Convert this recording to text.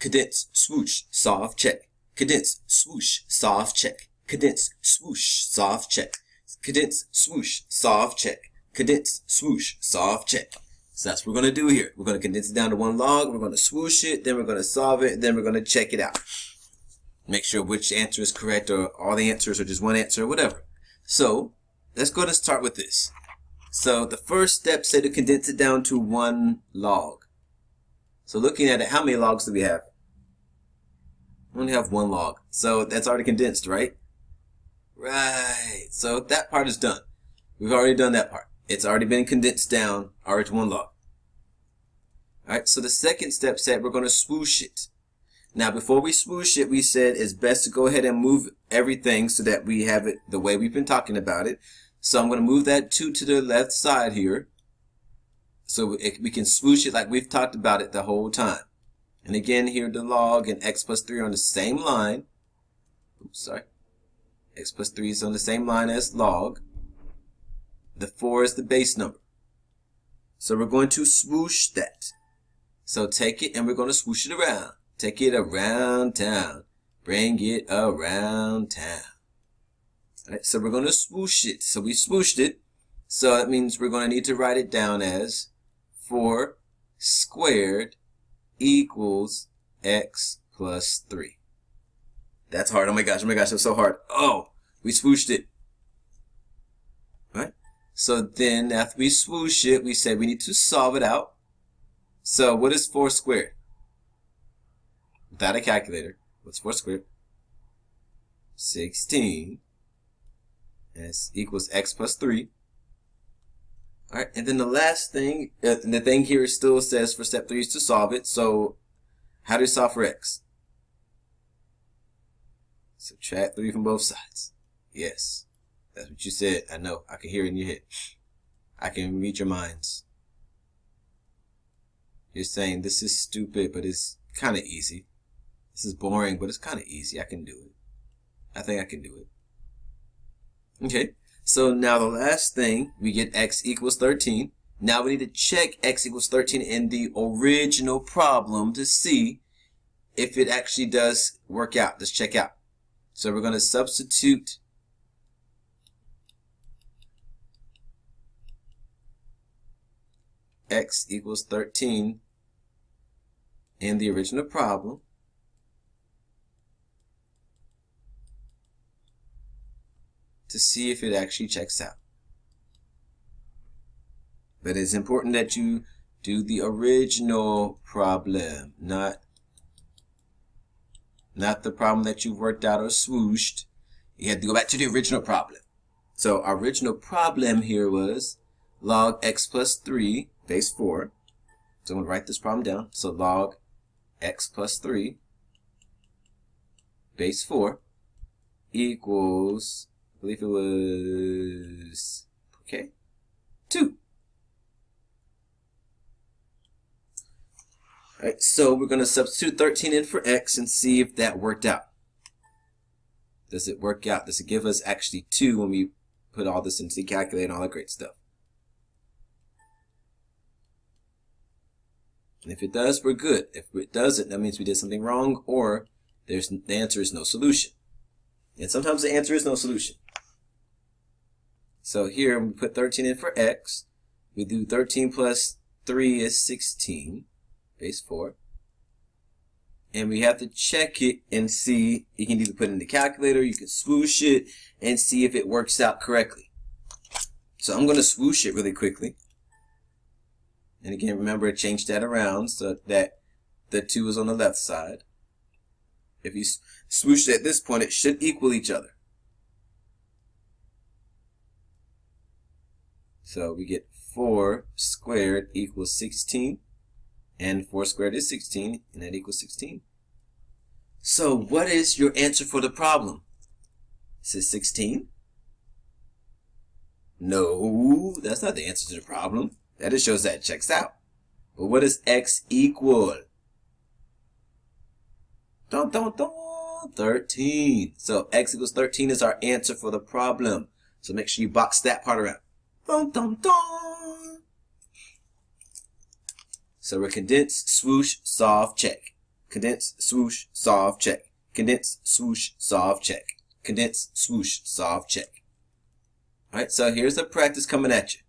Condense, swoosh, solve, check. Condense, swoosh, solve, check. Condense, swoosh, solve, check. Condense, swoosh, solve, check. Condense, swoosh, solve, check. So that's what we're going to do here. We're going to condense it down to one log. We're going to swoosh it. Then we're going to solve it. Then we're going to check it out. Make sure which answer is correct or all the answers or just one answer or whatever. So let's go to start with this. So the first step said to condense it down to one log. So looking at it, how many logs do we have? We only have one log. So that's already condensed, right? Right. So that part is done. We've already done that part. It's already been condensed down, already to one log. Alright, so the second step said we're going to swoosh it. Now, before we swoosh it, we said it's best to go ahead and move everything so that we have it the way we've been talking about it. So I'm going to move that 2 to the left side here. So it, we can swoosh it like we've talked about it the whole time. And again, here the log and x plus 3 are on the same line. Oops, sorry. x plus 3 is on the same line as log. The 4 is the base number. So we're going to swoosh that. So take it and we're going to swoosh it around. Take it around town. Bring it around town. Alright, so we're going to swoosh it. So we swooshed it. So that means we're going to need to write it down as 4 squared equals x plus 3. That's hard. Oh my gosh. Oh my gosh. That's so hard. Oh, we swooshed it. Right? So then after we swoosh it, we say we need to solve it out. So what is 4 squared? Without a calculator, what's 4 squared? 16. S equals x plus 3. Alright, and then the last thing, uh, the thing here still says for step 3 is to solve it. So how do you solve for x? Subtract 3 from both sides. Yes. That's what you said. I know. I can hear it in your head. I can read your minds. You're saying this is stupid, but it's kind of easy. This is boring, but it's kind of easy. I can do it. I think I can do it. Okay. So now the last thing, we get x equals 13. Now we need to check x equals 13 in the original problem to see if it actually does work out. Let's check out. So we're going to substitute x equals 13 in the original problem. To see if it actually checks out. But it's important that you do the original problem, not not the problem that you've worked out or swooshed. You have to go back to the original problem. So our original problem here was log x plus 3 base 4. So I'm going to write this problem down. So log x plus 3 base 4 equals, believe it was, okay, 2. Alright, so we're going to substitute 13 in for x and see if that worked out. Does it work out? Does it give us actually 2 when we put all this into the calculator and all that great stuff? And if it does, we're good. If it doesn't, that means we did something wrong or there's the answer is no solution. And sometimes the answer is no solution. So here we put 13 in for x. We do 13 plus 3 is 16, base 4. And we have to check it and see, you can either put it in the calculator, you can swoosh it and see if it works out correctly. So I'm going to swoosh it really quickly. And again, remember, I changed that around so that the 2 is on the left side. If you swoosh it at this point, it should equal each other. So we get 4 squared equals 16. And 4 squared is 16, and that equals 16. So what is your answer for the problem? Is it 16? No, that's not the answer to the problem. That just shows that checks out. But what is x equal? Dun, dun, dun, 13. So x equals 13 is our answer for the problem. So make sure you box that part around. So we're condense, swoosh, solve, check. Condense, swoosh, solve, check. Condense, swoosh, solve, check. Condense, swoosh, solve, check. All right, so here's the practice coming at you.